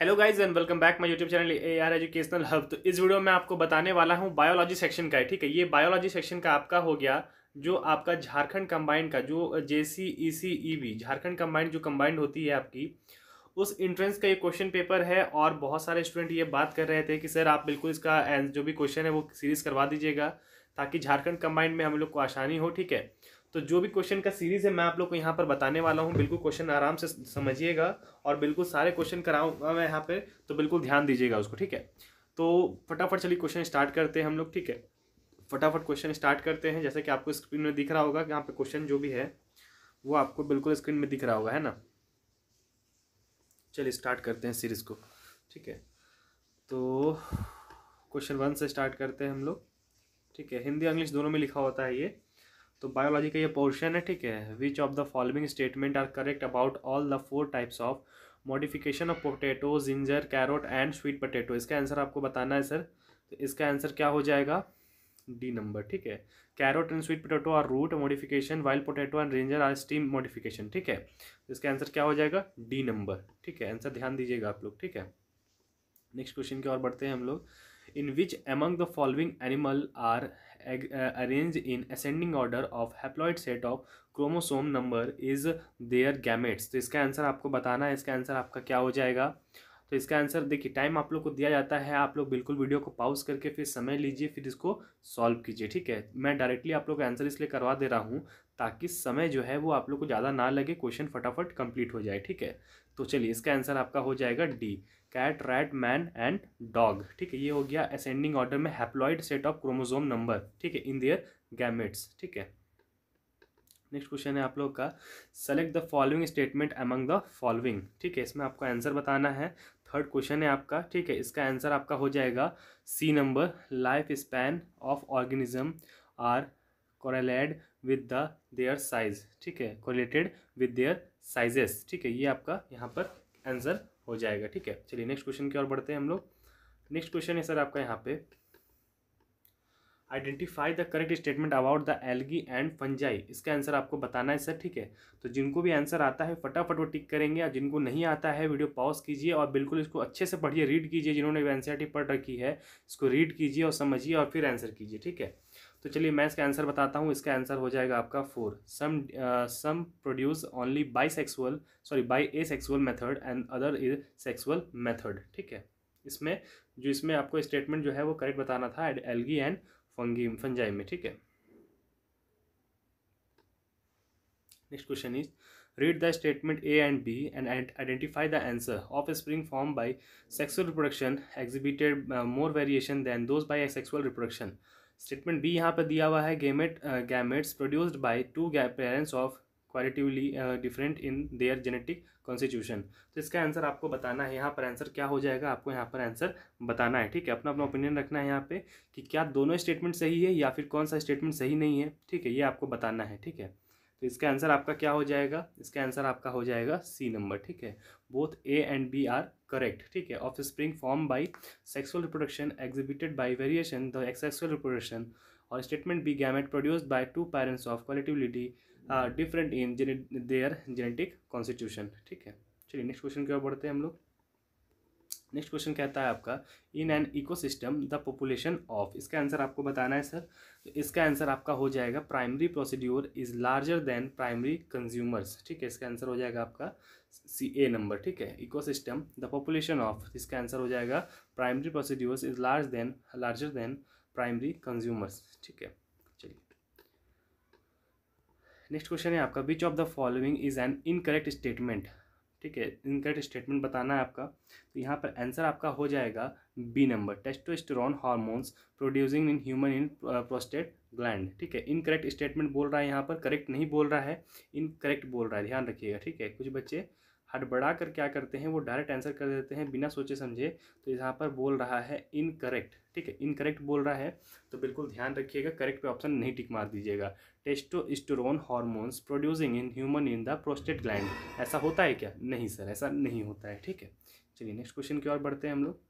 Hello guys and welcome back my YouTube channel A R educational hub तो इस video में आपको बताने वाला हूँ बायोलॉजी सेक्शन का है, ठीक है? ये बायोलॉजी सेक्शन का आपका हो गया जो आपका झारखंड कंबाइंड का, जो J C E C E B Jharkhand combined जो कंबाइंड होती है आपकी, उस इंट्रेंस का ये क्वेश्चन पेपर है और बहुत सारे स्टूडेंट ये बात कर रहे थे कि सर आप बिल्कुल इसका जो भी क्वेश्चन है वो सीरीज़ करवा दीजिएगा ताकि झारखंड कंबाइंड में हम लोग को आसानी हो, ठीक है? तो जो भी क्वेश्चन का सीरीज़ है, मैं आप लोग को यहाँ पर बताने वाला हूँ। बिल्कुल क्वेश्चन आराम से समझिएगा और बिल्कुल सारे क्वेश्चन कराऊँगा मैं यहाँ पर तो बिल्कुल ध्यान दीजिएगा उसको, ठीक है? तो फटाफट चलिए क्वेश्चन स्टार्ट करते हैं हम लोग, ठीक है? फटाफट क्वेश्चन स्टार्ट करते हैं। जैसे कि आपको स्क्रीन में दिख रहा होगा कि यहाँ पे क्वेश्चन जो भी है, वो आपको बिल्कुल स्क्रीन में दिख रहा होगा, है ना? चलिए स्टार्ट करते हैं सीरीज़ को, ठीक है? तो क्वेश्चन वन से स्टार्ट करते हैं हम लोग, ठीक है? हिंदी इंग्लिश दोनों में लिखा होता है ये। तो बायोलॉजी का ये पोर्शन है ठीक है which of the following statement are correct about all the four types of modification of potato ginger carrot and sweet potato इसका आंसर आपको बताना है सर तो इसका आंसर क्या हो जाएगा? डी नंबर ठीक है. Carrot and sweet potato are root modification while potato and ranger are stem modification ठीक है. तो इसका आंसर क्या हो जाएगा? डी नंबर ठीक है. आंसर ध्यान दीजिएगा आप लोग ठीक है. नेक्स्ट क्वेश्चन की ओर बढ़ते हैं हम लोग. In which among following animal are uh, arranged in ascending order of haploid set of chromosome number is their gametes तो इसका आंसर आपको बताना है, इसका आंसर आपका क्या हो जाएगा? तो इसका आंसर देखिए टाइम आप लोग को दिया जाता है, आप लोग बिल्कुल वीडियो को पॉज करके फिर समय लीजिए, फिर इसको सॉल्व कीजिए, ठीक है? मैं डायरेक्टली आप लोग का आंसर इसलिए करवा दे रहा हूँ ताकि समय जो है वो आप लोग को ज़्यादा ना लगे क्वेश्चन फटाफट कंप्लीट हो जाए, ठीक है? तो चलिए, इसका आंसर आपका हो जाएगा D cat, rat, man and dog. ठीक है, ये हो गया असेंडिंग ऑर्डर में haploid set of chromosome number ठीक है इन दियर गैमेट्स ठीक है। नेक्स्ट क्वेश्चन है आप लोग का। Select the following statement among the following ठीक है, इसमें आपको आंसर बताना है। थर्ड क्वेश्चन है आपका। ठीक है, इसका आंसर आपका हो जाएगा। C number life span of organism are correlated with the their size ठीक है कोरिलेटेड विद देयर साइजेस ठीक है, ये आपका यहाँ पर आंसर हो जाएगा, ठीक है? चलिए नेक्स्ट क्वेश्चन की ओर बढ़ते हैं हम लोग। नेक्स्ट क्वेश्चन है सर आपका यहाँ पे। Identify the correct statement about the algae and fungi इसका आंसर आपको बताना है सर, ठीक है? तो जिनको भी आंसर आता है, फटाफट वो टिक करेंगे, और जिनको नहीं आता है वीडियो पॉज कीजिए, और बिल्कुल इसको अच्छे से पढ़िए रीड कीजिए, जिन्होंने एन पढ़ रखी है, इसको रीड कीजिए और समझिए, और फिर आंसर कीजिए, ठीक है? तो चलिए मैं इसका आंसर बताता हूँ इसका आंसर हो जाएगा आपका four some some produce only by sexual sorry by a sexual method and other is sexual method ठीक है? इसमें जो इसमें आपको स्टेटमेंट जो है वो करेक्ट बताना था एल्गी एंड फंगी फंजाई में ठीक है? Next question is read the statement a and b and identify the answer. Offspring formed by sexual reproduction exhibited uh, more variation than those by asexual reproduction. Statement B यहाँ पर दिया हुआ है gamete gametes produced by two parents of qualitatively different in their genetic constitution तो इसका answer आपको बताना है, यहाँ पर आंसर क्या हो जाएगा, आपको यहाँ पर आंसर बताना है, ठीक है? अपना अपना ओपिनियन रखना है यहाँ पे कि क्या दोनों स्टेटमेंट सही है या फिर कौन सा स्टेटमेंट सही नहीं है, ठीक है? ये आपको बताना है, ठीक है? तो इसका आंसर आपका क्या हो जाएगा, इसका आंसर आपका हो जाएगा सी नंबर ठीक है? Both A and B are correct ठीक है. Offspring form by sexual reproduction exhibited by variation the sexual reproduction और statement B gamete produced by two parents of qualitatively different in their genetic constitution ठीक है. चलिए next question की ओर बढ़ते हैं हम लोग. नेक्स्ट क्वेश्चन कहता है आपका in an ecosystem the population of इसका आंसर आपको बताना है सर तो इसका आंसर आपका हो जाएगा primary procedure is larger than primary consumers ठीक है, इसका आंसर हो जाएगा आपका सी ए नंबर ठीक है इकोसिस्टम द पॉपुलेशन ऑफ़ इसका आंसर हो जाएगा primary procedures is large than larger than primary consumers ठीक है, चलिए। नेक्स्ट क्वेश्चन है आपका which of the following is an incorrect statement ठीक है इनकरेक्ट स्टेटमेंट बताना है आपका। तो यहाँ पर आंसर आपका हो जाएगा B number testosterone hormones producing in human in prostate gland ठीक है। इनकरेक्ट स्टेटमेंट बोल रहा है यहाँ पर करेक्ट नहीं बोल रहा है इनकरेक्ट बोल रहा है, ध्यान रखिएगा, ठीक है। कुछ बच्चे हड़बड़ा कर क्या करते हैं, वो डायरेक्ट आंसर कर देते हैं बिना सोचे समझे तो यहाँ पर बोल रहा है इनकरेक्ट ठीक है इनकरेक्ट बोल रहा है तो बिल्कुल ध्यान रखिएगा करेक्ट पे ऑप्शन नहीं टिक मार दीजिएगा। Testosterone hormones producing in human in the prostate gland ऐसा होता है क्या? नहीं सर ऐसा नहीं होता है, ठीक है? चलिए नेक्स्ट क्वेश्चन की ओर बढ़ते हैं हम लोग।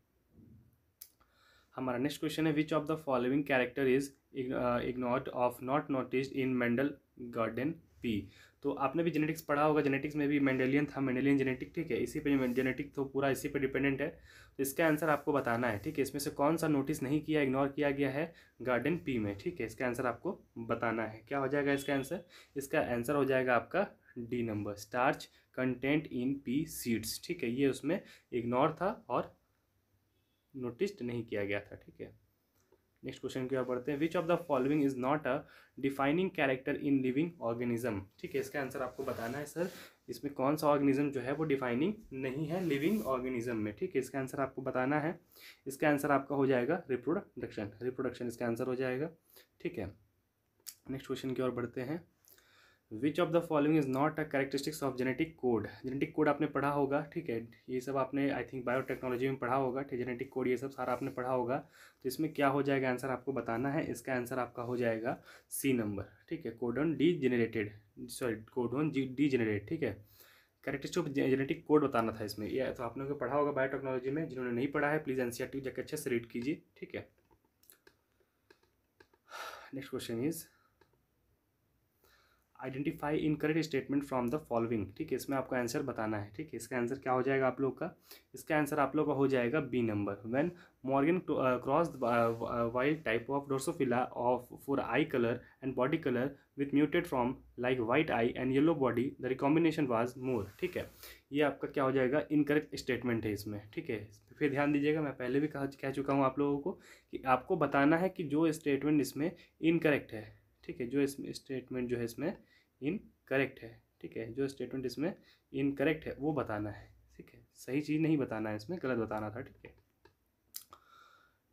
हमारा नेक्स्ट क्वेश्चन है which of the following character is ignored of not noticed in Mendel garden pea तो आपने भी जेनेटिक्स पढ़ा होगा जेनेटिक्स में भी मेंडेलियन था मेंडेलियन जेनेटिक ठीक है? इसी पे जेनेटिक तो पूरा इसी पे डिपेंडेंट है। तो इसका आंसर आपको बताना है, ठीक है? इसमें से कौन सा नोटिस नहीं किया इग्नोर किया गया है गार्डन पी में, ठीक है? इसका आंसर आपको बताना है। क्या हो जाएगा इसका आंसर इसका आंसर हो जाएगा आपका D number starch content in pea seeds ठीक है? ये उसमें इग्नोर था और नोटिस नहीं किया गया था, ठीक है? नेक्स्ट क्वेश्चन की ओर बढ़ते हैं which of the following is not a defining character in living organism ठीक है, इसका आंसर आपको बताना है सर इसमें कौन सा ऑर्गेनिज्म जो है वो डिफाइनिंग नहीं है लिविंग ऑर्गेनिज्म में? ठीक है, इसका आंसर आपको बताना है. इसका आंसर आपका हो जाएगा रिप्रोडक्शन रिप्रोडक्शन इसका आंसर हो जाएगा. ठीक है. नेक्स्ट क्वेश्चन की ओर बढ़ते हैं. Which of the following is not a characteristics of genetic code genetic code आपने पढ़ा होगा, ठीक है? ये सब आपने आई थिंक बायोटेक्नोलॉजी में पढ़ा होगा, ठीक जेनेटिक कोड ये सब सारा आपने पढ़ा होगा। तो इसमें क्या हो जाएगा? आंसर आपको बताना है। इसका आंसर आपका हो जाएगा सी नंबर ठीक है? Codon degenerated sorry codon जी डी जेनरेट ठीक है? कैरेक्टरिस्टिक ऑफ़ जेनेटिक कोड बताना था इसमें। ये तो आपने पढ़ा होगा बायोटेक्नोलॉजी में। जिन्होंने नहीं पढ़ा है please N C R T जाकर अच्छे से रीड कीजिए, ठीक है? Next question is identify incorrect statement from the following ठीक है? इसमें आपको आंसर बताना है, ठीक है? इसका आंसर क्या हो जाएगा आप लोग का? इसका आंसर आप लोग का हो जाएगा B number when Morgan cross wild type of Drosophila of for eye colour and body colour with muted from like white eye and yellow body the recombination was more ठीक है? ये आपका क्या हो जाएगा? इनकरेक्ट स्टेटमेंट है इसमें, ठीक है? फिर ध्यान दीजिएगा, मैं पहले भी कहा, कह चुका हूँ आप लोगों को कि आपको बताना है कि जो स्टेटमेंट इसमें इनकरेक्ट है, ठीक है? जो इसमें स्टेटमेंट जो है इसमें इनकरेक्ट है, ठीक है? जो स्टेटमेंट इसमें इनकरेक्ट है, वो बताना है, ठीक है? सही चीज़ नहीं बताना है इसमें, गलत बताना था, ठीक है?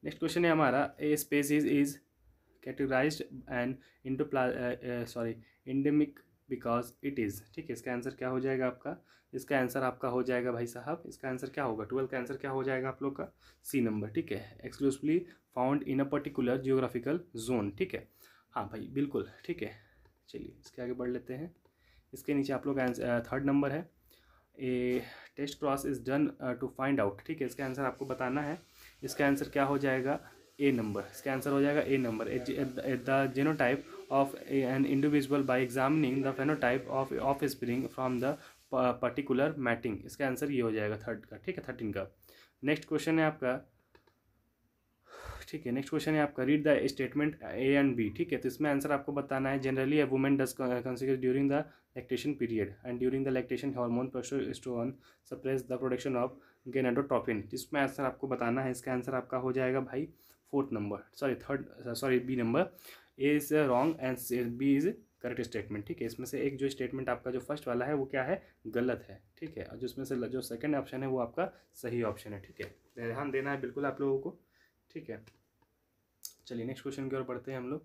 नेक्स्ट क्वेश्चन है हमारा A space is is categorise and into sorry endemic because it is ठीक है? इसका आंसर क्या हो जाएगा आपका? इसका आंसर आपका हो जाएगा भाई साहब, इसका आंसर क्या होगा? ट्वेल्व का आंसर क्या हो जाएगा आप लोग का? सी नंबर ठीक है? Exclusively found in a particular geographical zone ठीक है? हाँ भाई, बिल्कुल, ठीक है? चलिए, इसके आगे बढ़ लेते हैं। इसके नीचे आप लोग आंसर थर्ड नंबर है। A test cross is done to find out ठीक है? इसका आंसर आपको बताना है। इसका आंसर क्या हो जाएगा? ए नंबर इसका आंसर हो जाएगा A number the genotype of an individual by examining the phenotype of offspring from the particular mating इसका आंसर ये हो जाएगा थर्ड का, ठीक है? थर्टीन का। नेक्स्ट क्वेश्चन है आपका। ठीक है। नेक्स्ट क्वेश्चन है आपका read the statement A and B ठीक है। तो इसमें आंसर आपको बताना है। Generally women does consider during the lactation period and during the lactation hormone progesterone suppress the production of gonadotropin जिसमें आंसर आपको बताना है। इसका आंसर आपका हो जाएगा भाई fourth number sorry third sorry B number A is wrong and B is correct statement ठीक है। इसमें से एक जो स्टेटमेंट आपका जो फ़र्स्ट वाला है, वो क्या है? गलत है, ठीक है। और जिसमें से जो सेकंड ऑप्शन है, वो आपका सही ऑप्शन है, ठीक है। ध्यान देना है बिल्कुल आप लोगों को। ठीक है। चलिए नेक्स्ट क्वेश्चन की ओर बढ़ते हैं हम लोग।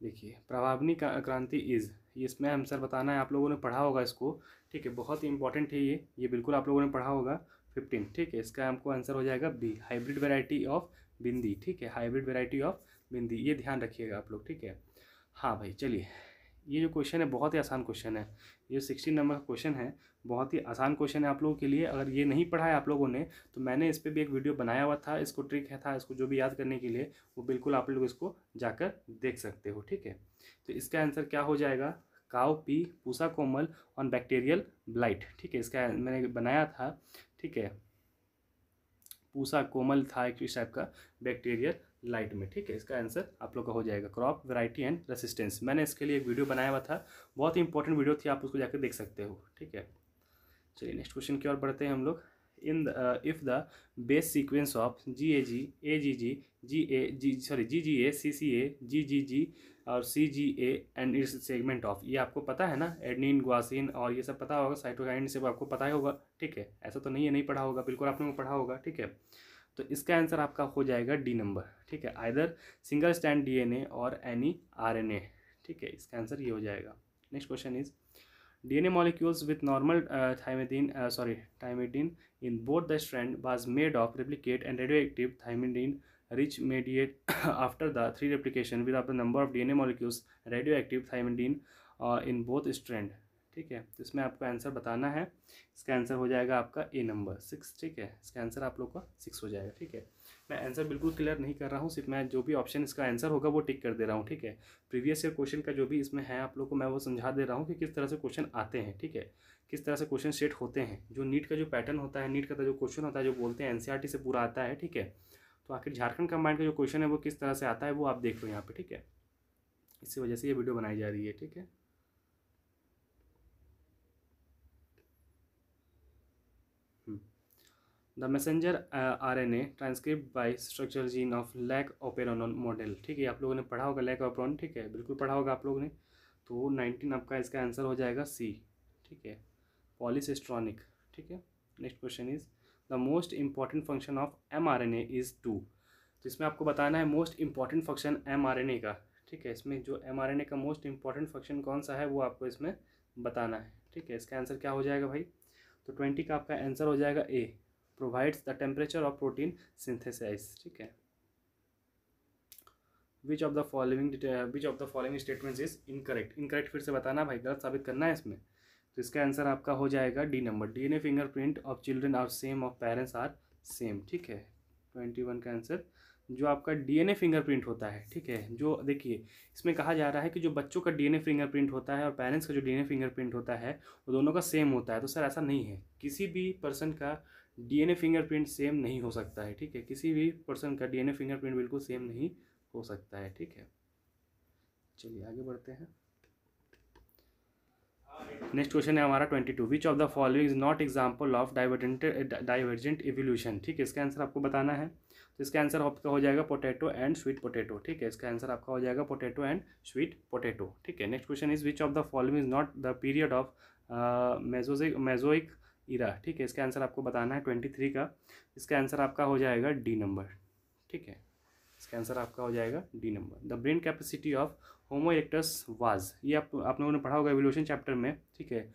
देखिए, प्रभावनी क्रांति इज़ इसमें आंसर बताना है, आप लोगों ने पढ़ा होगा इसको। ठीक है, बहुत ही इंपॉर्टेंट है ये ये बिल्कुल आप लोगों ने पढ़ा होगा। फिफ्टीन ठीक है, इसका हमको आंसर हो जाएगा B hybrid variety of bhindi, ठीक है हाइब्रिड वेराइटी ऑफ़ बिंदी, ये ध्यान रखिएगा आप लोग, ठीक है। हाँ भाई, चलिए ये जो क्वेश्चन है, बहुत ही आसान क्वेश्चन है। ये सिक्सटीन नंबर का क्वेश्चन है, बहुत ही आसान क्वेश्चन है आप लोगों के लिए। अगर ये नहीं पढ़ा है आप लोगों ने तो मैंने इस पर भी एक वीडियो बनाया हुआ था। इसको ट्रिक है था, इसको जो भी याद करने के लिए, वो बिल्कुल आप लोग इसको जाकर देख सकते हो, ठीक है? तो इसका आंसर क्या हो जाएगा? Cow pea Pusa, Komal on bacterial blight ठीक है? इसका मैंने बनाया था, ठीक है? पूसा, कोमल था एक इस टाइप का बैक्टीरियल लाइट में, ठीक है? इसका आंसर आप लोग का हो जाएगा क्रॉप, वैरायटी एंड रेसिस्टेंस। मैंने इसके लिए एक वीडियो बनाया हुआ था। बहुत ही इंपॉर्टेंट वीडियो थी, आप उसको जाकर देख सकते हो, ठीक है? चलिए नेक्स्ट क्वेश्चन की ओर बढ़ते हैं हम लोग। In if the base sequence of G A G A G G G A G sorry G G A C C A G G G और C G A and its segment of ये आपको पता है ना? Adenine ग्वासिन और ये सब पता होगा साइटोकाइन से आपको पता ही होगा, ठीक है? ऐसा तो नहीं है, नहीं पढ़ा होगा, बिल्कुल आपने पढ़ा होगा, ठीक है? तो इसका आंसर आपका हो जाएगा डी नंबर, ठीक है? Either single stand DNA or any RNA, ठीक है? इसका आंसर ये हो जाएगा। Next question is, DNA molecules with normal thymidine sorry thymidine in both the strand was made of replicate and radio active thymidine rich mediate after the three replication with the number of D N DNA molecules, radioactive thymidine in both strand. ठीक है? तो इसमें आपको answer बताना है। इसका answer हो जाएगा आपका ए नंबर सिक्स ठीक है? इसका आंसर आप लोग का सिक्स हो जाएगा, ठीक है? मैं आंसर बिल्कुल क्लियर नहीं कर रहा हूँ, सिर्फ़ मैं जो भी ऑप्शन इसका आंसर होगा वो टिक कर दे रहा हूँ, ठीक है? प्रीवियस ईयर क्वेश्चन का जो भी इसमें है आप लोग को मैं वो समझा दे रहा हूँ कि किस तरह से क्वेश्चन आते हैं, ठीक है? किस तरह से क्वेश्चन सेट होते हैं? जो नीट का जो पैटर्न होता है नीट का जो क्वेश्चन होता है, जो बोलते हैं एन से पूरा आता है, ठीक है? तो आखिर झारखंड कंबाइंड का जो क्वेश्चन है वो किस तरह से आता है वो आप देख लो यहाँ पे, ठीक है? इसी वजह से ये वीडियो बनाई जा रही है, ठीक है? The messenger R N A transcript by structure gene of lac operon model ठीक है, आप लोगों ने पढ़ा होगा लैक ओपेरोन ठीक है? बिल्कुल पढ़ा होगा आप लोगों ने। तो नाइनटीन आपका इसका आंसर हो जाएगा सी ठीक है? पॉलिसिस्ट्रॉनिक ठीक है? Next question is the most important function of M R N A is to तो इसमें आपको बताना है most important function M R N A का, ठीक है? इसमें जो एम आर एन ए का मोस्ट इंपॉर्टेंट फ़ंक्शन कौन सा है, वो आपको इसमें बताना है, ठीक है? इसका आंसर क्या हो जाएगा भाई? तो ट्वेंटी का आपका आंसर हो जाएगा A provides the temperature of protein synthesize ठीक है? Which of the following which of the following statement is incorrect incorrect फिर से बताना, भाई, गलत साबित करना है इसमें? तो इसका आंसर आपका हो जाएगा D number DNA fingerprint of children are same of parents are same ठीक है? ट्वेंटी वन का आंसर जो आपका डीएनए फिंगरप्रिंट होता है, ठीक है? जो देखिए, इसमें कहा जा रहा है कि जो बच्चों का डीएनए फिंगरप्रिंट होता है और पेरेंट्स का जो डीएनए फिंगरप्रिंट होता है, वो दोनों का सेम होता है। तो सर ऐसा नहीं है। किसी भी पर्सन का डीएनए फिंगरप्रिंट सेम नहीं हो सकता है, ठीक है? किसी भी पर्सन का डीएनए फिंगरप्रिंट बिल्कुल सेम नहीं हो सकता है, ठीक है? चलिए, आगे बढ़ते हैं। नेक्स्ट क्वेश्चन है हमारा twenty two. Which of the following is not example of divergent divergent evolution ठीक है, इसका आंसर आपको बताना है। तो इसका आंसर आपका हो जाएगा पोटैटो एंड स्वीट पोटैटो ठीक है? इसका आंसर आपका हो जाएगा पोटैटो एंड स्वीट पोटैटो ठीक है? Next question is which of the following is not the period of mesozoic mesozoic era, ठीक है? इसका आंसर आपको बताना है ट्वेंटी थ्री का। इसका आंसर आपका हो जाएगा डी नंबर ठीक है? इसका आंसर आपका हो जाएगा D number the brain capacity of homo erectus was ये आप आप लोगों ने पढ़ा होगा एवोल्यूशन चैप्टर में, ठीक है?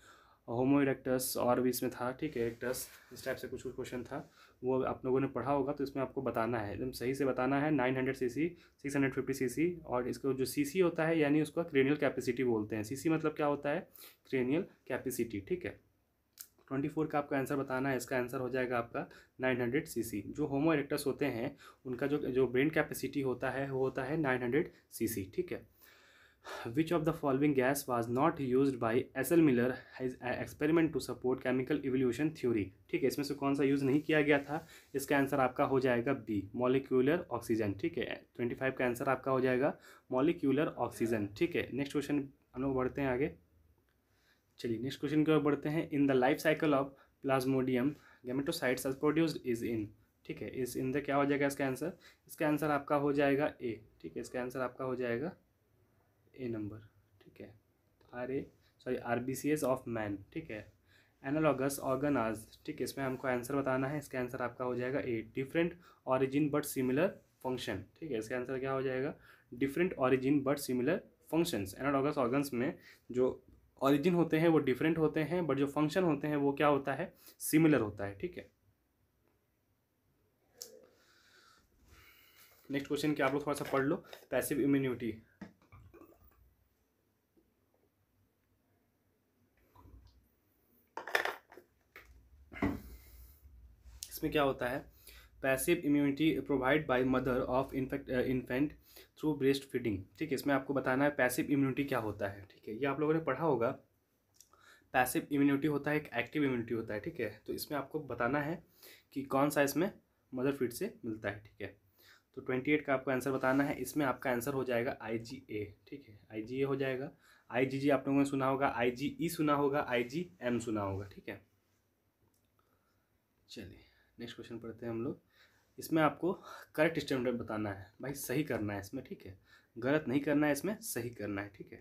होमो इरेक्टस और भी इसमें था, ठीक है? इरेक्टस इस टाइप से कुछ कुछ क्वेश्चन था, वो आप लोगों ने पढ़ा होगा तो इसमें आपको बताना है। एकदम सही से बताना है nine hundred C C six hundred fifty C C और इसको जो सी सी होता है, यानी उसका क्रेनियल कैपेसिटी बोलते हैं। सी सी मतलब क्या होता है? क्रेनियल कैपेसिटी ठीक है? ट्वेंटी फोर का आपका आंसर बताना है, इसका आंसर हो जाएगा आपका नाइन हंड्रेड सी सी जो होमो इरेक्टस होते हैं, उनका जो जो ब्रेन कैपेसिटी होता है, वो होता है नाइन हंड्रेड सी सी ठीक है? Which of the following gas was not use by S L Miller experiment to support chemical evolution theory ठीक है, इसमें से कौन सा यूज़ नहीं किया गया था? इसका आंसर आपका हो जाएगा बी मॉलिक्यूलर ऑक्सीजन ठीक है? ट्वेंटी फाइव का आंसर आपका हो जाएगा मॉलिक्यूलर ऑक्सीजन ठीक है? नेक्स्ट क्वेश्चन हम लोग बढ़ते हैं आगे। चलिए नेक्स्ट क्वेश्चन की ओर बढ़ते हैं। In the life cycle of plasmodium gametocytes produced is in ठीक है? इस इन द क्या हो जाएगा इसका आंसर इसका आंसर आपका हो जाएगा ए ठीक है? इसका आंसर आपका हो जाएगा ए नंबर ठीक है? R A sorry R B C S of man ठीक है? एनालॉगस ऑर्गनाज ठीक है? इसमें हमको आंसर बताना है। इसका आंसर आपका हो जाएगा A different origin but similar function ठीक है? इसका आंसर क्या हो जाएगा? Different origin but similar functions analogous organs में जो ऑरिजिन होते हैं, वो डिफरेंट होते हैं बट जो फ़ंक्शन होते हैं, वो क्या होता है? सिमिलर होता है, ठीक है? नेक्स्ट क्वेश्चन क्या आप लोग थोड़ा सा पढ़ लो? पैसिव इम्यूनिटी इसमें क्या होता है? Passive immunity provide by mother of infect infant through breast feeding ठीक है, इसमें आपको बताना है पैसिव इम्यूनिटी क्या होता है। ठीक है, ये आप लोगों ने पढ़ा होगा। पैसिव इम्यूनिटी होता है, एक एक्टिव इम्यूनिटी होता है, ठीक है। तो इसमें आपको बताना है कि कौन सा इसमें मदर फ़ीड से मिलता है, ठीक है। तो ट्वेंटी एट का आपको आंसर बताना है, इसमें आपका आंसर हो जाएगा आई जी ए ठीक है। आई जी ए हो जाएगा आई जी जी आप लोगों ने सुना होगा आई जी ई सुना होगा आई जी एम सुना होगा, ठीक है। चलिए नेक्स्ट क्वेश्चन पढ़ते हैं हम लोग। इसमें आपको करेक्ट स्टेटमेंट बताना है। भाई, सही करना है इसमें, ठीक है? गलत नहीं करना है इसमें, सही करना है, ठीक है?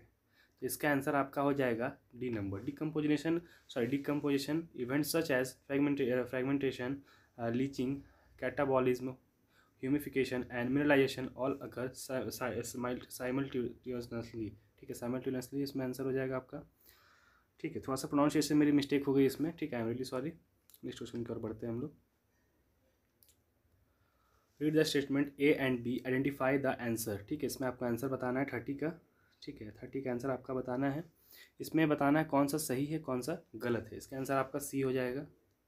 तो इसका आंसर आपका हो जाएगा D number decomposition sorry decomposition event such as fragment fragmentation leaching catabolism humification and mineralisation all occur simultaneously ठीक है साइमल्टेनियसली इसमें आंसर हो जाएगा आपका। ठीक है, थोड़ा सा प्रोनाउंसिएशन मेरी मिस्टेक हो गई इसमें, ठीक है? I am really sorry next question की ओर बढ़ते हैं हम लोग। Read the statement A and B identify the answer ठीक है, इसमें आपको आंसर बताना है थर्टी का। ठीक है थर्टी का आंसर आपका बताना है। इसमें बताना है कौन सा सही है, कौन सा गलत है। इसका आंसर आपका सी हो जाएगा।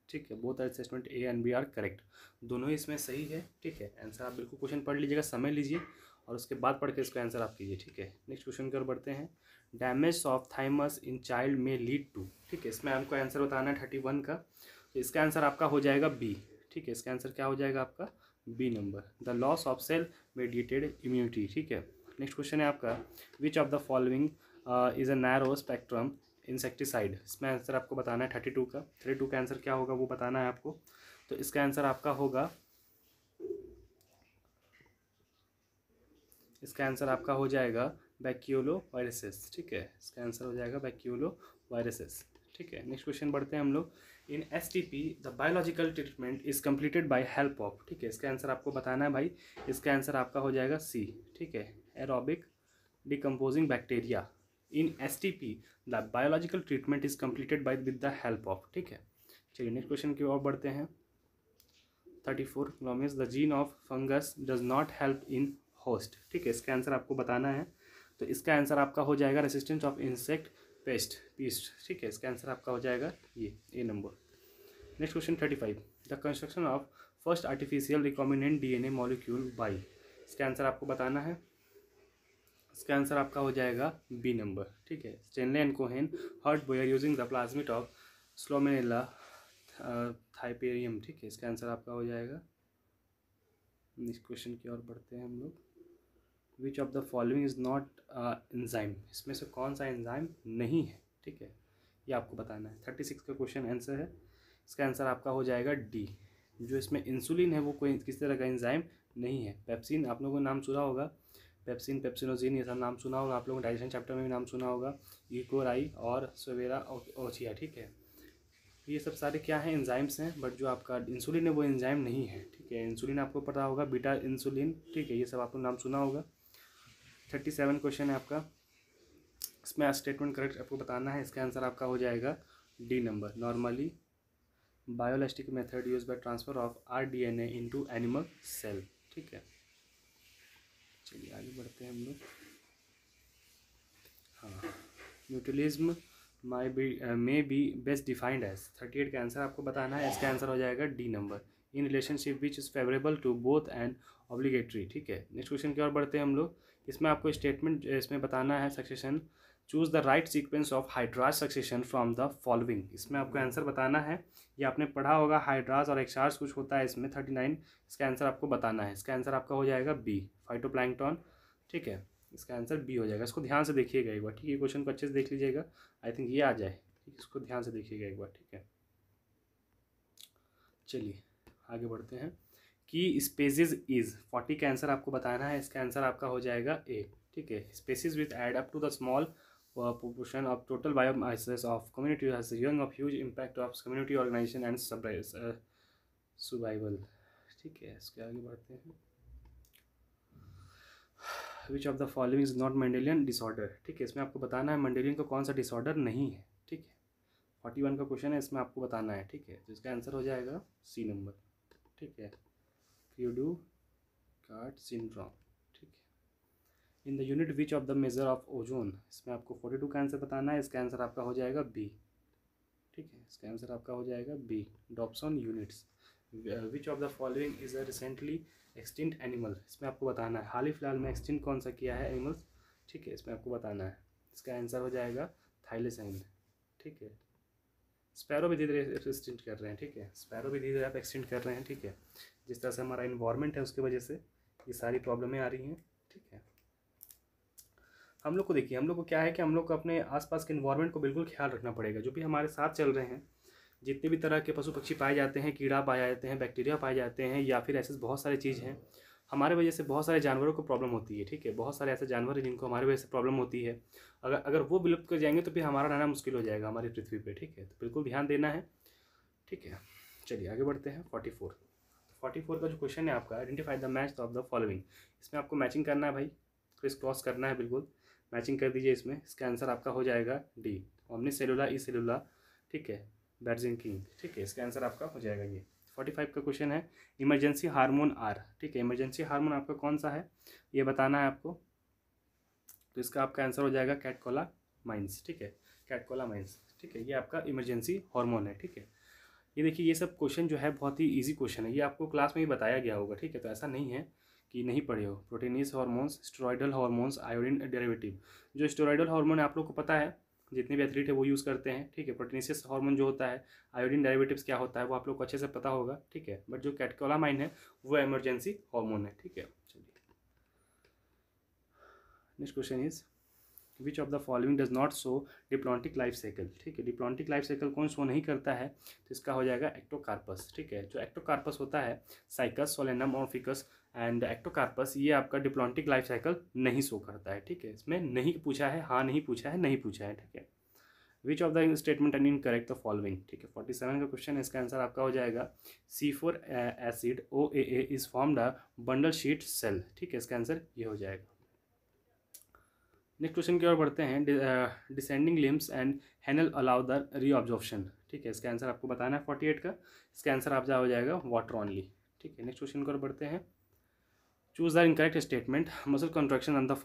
ठीक है both are statement A and B are correct दोनों ही इसमें सही है। ठीक है आंसर आप बिल्कुल क्वेश्चन पढ़ लीजिएगा, समय लीजिए और उसके बाद पढ़ के इसका आंसर आप कीजिए। ठीक है नेक्स्ट क्वेश्चन की ओर बढ़ते हैं। Damage of thymus in child में लीड टू ठीक है, इसमें आपको आंसर बताना है थर्टी वन का। तो इसका आंसर आपका हो जाएगा बी ठीक है, इसका आंसर क्या हो जाएगा आपका? B number. The loss of cell mediated immunity, ठीक है? नेक्स्ट क्वेश्चन है आपका which of the following is a narrow spectrum insecticide इसमें आंसर आपको बताना है थर्टी टू का। थर्टी टू का आंसर क्या होगा वो बताना है आपको। तो इसका आंसर आपका होगा, इसका आंसर आपका हो जाएगा बैक्यूलो वायरसेस ठीक है? इसका आंसर हो जाएगा बैक्यूलो वायरसेस ठीक है? नेक्स्ट क्वेश्चन बढ़ते हैं हम लोग। In S T P the biological treatment is completed by help of ठीक है, इसका आंसर आपको बताना है भाई, इसका आंसर आपका हो जाएगा सी ठीक है aerobic decomposing bacteria in S T P the biological treatment is completed by with the help of ठीक है. चलिए नेक्स्ट क्वेश्चन की ओर बढ़ते हैं. Thirty four किलोमीज the gene of fungus does not help in host ठीक है, इसका आंसर आपको बताना है. तो इसका आंसर आपका हो जाएगा resistance of insect pest pest ठीक है, इसका आंसर आपका हो जाएगा ये A number next question thirty five the construction of first artificial recombinant DNA molecule by इसका आंसर आपको बताना है. इसका आंसर आपका हो जाएगा बी नंबर ठीक है. Stanley and Cohen Herbert Boyer using the plasmid of Salmonella typhimurium ठीक है. इसका आंसर आपका हो जाएगा. नेक्स्ट क्वेश्चन की ओर बढ़ते हैं हम लोग. Which of the following is not enzyme इसमें से कौन सा एंजाइम नहीं है? ठीक है? ये आपको बताना है। थर्टी सिक्स का क्वेश्चन आंसर है। इसका आंसर आपका हो जाएगा डी जो इसमें इंसुलिन है, वो कोई किसी तरह का एंजाइम नहीं है? पेप्सिन आप लोगों को नाम सुना होगा। पेप्सिन पेप्सिनोजिन ये सब नाम सुना होगा। आप लोगों ने डाइजेशन चैप्टर में भी नाम सुना होगा। इकोराई और सवेरा ओचिया ठीक है? ये सब सारे क्या हैं? एंजाइम्स हैं बट जो आपका इंसुलिन है, वो एंजाइम नहीं है, ठीक है? इंसुलिन आपको पता होगा बीटा इंसुलिन ठीक है? ये सब आपको नाम सुना होगा। थर्टी सेवन क्वेश्चन है आपका। इसमें स्टेटमेंट करेक्ट आपको बताना है, इसका आंसर आपका हो जाएगा D number normally biolistic method use by transfer of R D N A into animal cell ठीक है? चलिए आगे बढ़ते हैं हम लोग। हाँ mutualism my be may be best defined as thirty eight का आंसर आपको बताना है, इसका आंसर हो जाएगा D number in relationship which is favourable to both and obligatory ठीक है? नेक्स्ट क्वेश्चन की ओर बढ़ते हैं हम लोग। इसमें आपको स्टेटमेंट इसमें बताना है succession choose the right sequence of hydrarch succession from the following इसमें आपको आंसर बताना है. ये आपने पढ़ा होगा हाइड्राज और एक्सार्स कुछ होता है इसमें थर्टी नाइन इसका आंसर आपको बताना है. इसका आंसर आपका हो जाएगा बी फाइटोप्लैंक्टन ठीक है? इसका आंसर बी हो जाएगा. इसको ध्यान से देखिएगा एक बार, ठीक है? क्वेश्चन को अच्छे से देख लीजिएगा. आई थिंक ये आ जाए. इसको ध्यान से देखिएगा एक बार, ठीक है? चलिए, आगे बढ़ते हैं. कि स्पेसिस इज़ फोर्टी का आंसर आपको बताना है, इसका आंसर आपका हो जाएगा ए ठीक है? Species with add up to the small proportion of total biomasses of community has a young of huge impact of community survival, ठीक है? इसके आगे बढ़ते हैं। Which of the following is not Mendelian disorder ठीक है, इसमें आपको बताना है मेंडेलियन का कौन सा डिसऑर्डर नहीं है, ठीक है? फोर्टी वन का क्वेश्चन है, इसमें आपको बताना है, ठीक है? तो इसका आंसर हो जाएगा सी नंबर ठीक है? क्यूडू कार्ड सिंड्रोम ठीक है? In the unit which of the major of ozone इसमें आपको फोर्टी टू का आंसर बताना है, इसका आंसर आपका हो जाएगा बी ठीक है? इसका आंसर आपका हो जाएगा B Dobson units which of the following is a recently extinct animal इसमें आपको बताना है, हाल ही फ़िलहाल में एक्सटिंट कौन सा किया है एनिमल्स ठीक है, इसमें आपको बताना है। इसका आंसर हो जाएगा थाइलेसाइन ठीक है? स्पैरो भी धीरे धीरे एक्सटेंड कर रहे हैं, ठीक है? स्पैरो भी धीरे धीरे आप एक्सटेंड कर रहे हैं, ठीक है? जिस तरह से हमारा इन्वायरमेंट है, उसकी वजह से ये सारी प्रॉब्लमें आ रही हैं, ठीक है? हम लोग को देखिए, हम लोग को क्या है कि हम लोग को अपने आसपास के इन्वायरमेंट को बिल्कुल ख्याल रखना पड़ेगा। जो भी हमारे साथ चल रहे हैं, जितने भी तरह के पशु पक्षी पाए जाते हैं, कीड़ा पाए जाते हैं बैक्टीरिया पाए जाते हैं, या फिर ऐसे बहुत सारी चीज़ हैं हमारे वजह से बहुत सारे जानवरों को प्रॉब्लम होती है, ठीक है? बहुत सारे ऐसे जानवर हैं जिनको हमारे वजह से प्रॉब्लम होती है। अगर अगर वो विलुप्त कर जाएँगे तो फिर हमारा रहना मुश्किल हो जाएगा हमारी पृथ्वी पर ठीक है? तो बिल्कुल ध्यान देना है, ठीक है? चलिए आगे बढ़ते हैं फोर्टी फोर फोर्टी फोर का जो क्वेश्चन है आपका identify the match of the following इसमें आपको मैचिंग करना है भाई क्रिस क्रॉस करना है बिल्कुल। मैचिंग कर दीजिए इसमें, इसका आंसर आपका हो जाएगा डी ओमनी सेलुला ई सेलुला ठीक है? बैर्जिन किंग ठीक है? इसका आंसर आपका हो जाएगा ये। फोर्टी फाइव का क्वेश्चन है, इमरजेंसी हार्मोन आर। ठीक है, इमरजेंसी हार्मोन आपका कौन सा है? ये बताना है आपको। तो इसका आपका आंसर हो जाएगा कैटकोला माइंस ठीक है कैटकोला माइंस ठीक है, ये आपका इमरजेंसी हार्मोन है। ठीक है, ये देखिए, ये सब क्वेश्चन जो है बहुत ही इजी क्वेश्चन है। ये आपको क्लास में ही बताया गया होगा। ठीक है तो ऐसा नहीं है कि नहीं पढ़े हो। Proteinaceous hormones steroidal hormones iodine derivative जो स्टेरॉयडल हार्मोन है, आप लोग को पता है जितने भी एथलीट है वो यूज़ करते हैं, ठीक है? प्रोटीनियस हार्मोन जो होता है, आयोडीन डेरिवेटिव्स क्या होता है, वो आप लोग को अच्छे से पता होगा, ठीक है? बट जो कैटकोलामाइन है, वो एमरजेंसी हार्मोन है, ठीक है? चलिए। Next question is which of the following does not show diplontic life cycle ठीक है डिप्लॉन्टिक लाइफ साइकिल कौन शो नहीं करता है तो इसका हो जाएगा एक्टोकार्पस ठीक है? जो एक्टोकार्पस होता है साइकस सोलेनम और फिकस एंड एक्टोकार्पस, ये आपका डिप्लॉन्टिक लाइफ साइकिल नहीं शो करता है, ठीक है? इसमें नहीं पूछा है हाँ नहीं पूछा है, नहीं पूछा है, ठीक है? Which of the statement and in correct the following ठीक है फोर्टी सेवन का क्वेश्चन इसका आंसर आपका हो जाएगा C four acid O A is formed a bundle sheath cell ठीक है? इसका आंसर ये हो जाएगा। नेक्स्ट क्वेश्चन की ओर बढ़ते हैं descending limbs and Henle allow the reabsorption ठीक है? इसका आंसर आपको बताना है फोर्टी एट का, इसका आंसर आप हो जाएगा वाटर ओनली ठीक है? नेक्स्ट क्वेश्चन की ओर बढ़ते हैं। Choose the incorrect statement muscle contraction on the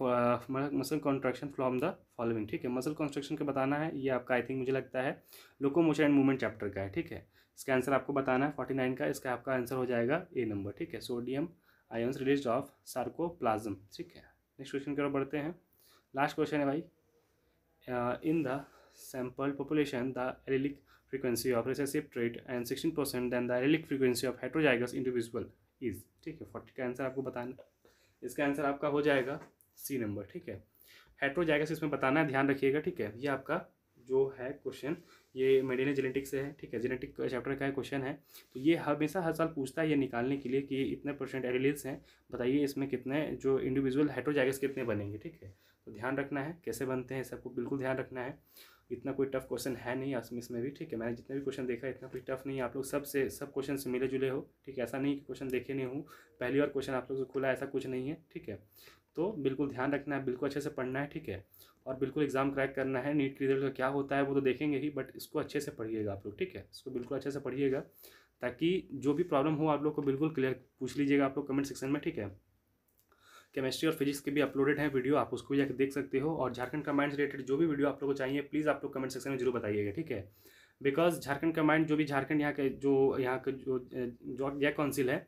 muscle contraction from the following ठीक है? मसल कॉन्स्ट्रक्शन का बताना है, ये आपका आई थिंक मुझे लगता है लोकोमोशन एंड मूवमेंट चैप्टर का है, ठीक है? इसका आंसर आपको बताना है फोर्टी नाइन का, इसका आपका आंसर हो जाएगा ए नंबर ठीक है? Sodium ions release of sarcoplasm ठीक है? नेक्स्ट क्वेश्चन की ओर बढ़ते हैं। लास्ट क्वेश्चन है भाई। In the sample population the allelic frequency of recessive trait and sixteen percent than the allelic frequency of heterozygous individual is ठीक है फोर्टी का आंसर आपको बताना, इसका आंसर आपका हो जाएगा सी नंबर ठीक है। हेट्रोजाइगस इसमें बताना है, ध्यान रखिएगा, ठीक है। ये आपका जो है क्वेश्चन ये मेडिने जेनेटिक्स से है, ठीक है। जेनेटिक चैप्टर का क्वेश्चन है। तो ये हमेशा हर साल पूछता है ये निकालने के लिए कि इतने परसेंट एडिलिट्स हैं। बताइए इसमें कितने, जो इंडिविजुअल हेट्रोजाइगस कितने बनेंगे, ठीक है। तो ध्यान रखना है, कैसे बनते हैं सबको बिल्कुल ध्यान रखना है। इतना कोई टफ क्वेश्चन है नहीं इसमें भी, ठीक है? मैंने जितने भी क्वेश्चन देखा है इतना कोई टफ नहीं है। आप लोग सबसे, सब क्वेश्चन से मिले जुले हो, ठीक है? ऐसा नहीं कि क्वेश्चन देखे नहीं हूँ। पहली बार क्वेश्चन आप लोग से खुला ऐसा कुछ नहीं है, ठीक है? तो बिल्कुल ध्यान रखना है, बिल्कुल अच्छे से पढ़ना है, ठीक है? और बिल्कुल एग्ज़ाम क्रैक करना है नीट रिज़ल्ट का क्या होता है वो तो देखेंगे ही बट इसको अच्छे से पढ़िएगा आप लोग, ठीक है? इसको बिल्कुल अच्छे से पढ़िएगा, ताकि जो भी प्रॉब्लम हो आप लोग को बिल्कुल क्लियर पूछ लीजिएगा आप लोग कमेंट सेक्शन में, ठीक है? केमिस्ट्री और फिजिक्स के भी अपलोडेड हैं वीडियो, आप उसको जाकर देख सकते हो। और झारखंड कमांड रिलेटेड जो भी वीडियो आप लोग को चाहिए प्लीज़ आप लोग कमेंट सेक्शन में ज़रूर बताइएगा, ठीक है? बिकॉज़ झारखंड कमांड जो भी झारखंड यहाँ के, जो यहाँ के, जो जो जय काउंसिल है,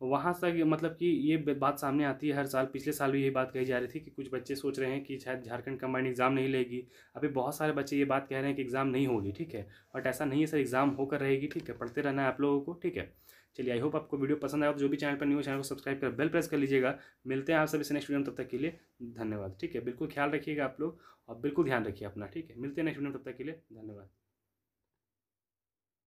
वहाँ से मतलब कि ये बात सामने आती है हर साल, पिछले साल भी यही बात कही जा रही थी कि कुछ बच्चे सोच रहे हैं कि शायद झारखंड कम्बाइंड एग्ज़ाम नहीं लेगी। अभी बहुत सारे बच्चे ये बात कह रहे हैं कि एग्ज़ाम नहीं होगी, ठीक है? बट ऐसा नहीं है सर एग्ज़ाम होकर रहेगी, ठीक है? पढ़ते रहना है आप लोगों को, ठीक है? चलिए आई होप आपको वीडियो पसंद आया तो जो भी चैनल पर न्यू चैनल को सब्सक्राइब कर बेल प्रेस कर लीजिएगा। मिलते हैं आप सभी से नेक्स्ट वीडियो में, तब तक के लिए धन्यवाद। ठीक है, बिल्कुल ख्याल रखिएगा आप लोग और बिल्कुल ध्यान रखिए अपना। ठीक है, मिलते हैं नेक्स्ट वीडियो में, तब तक के लिए धन्यवाद।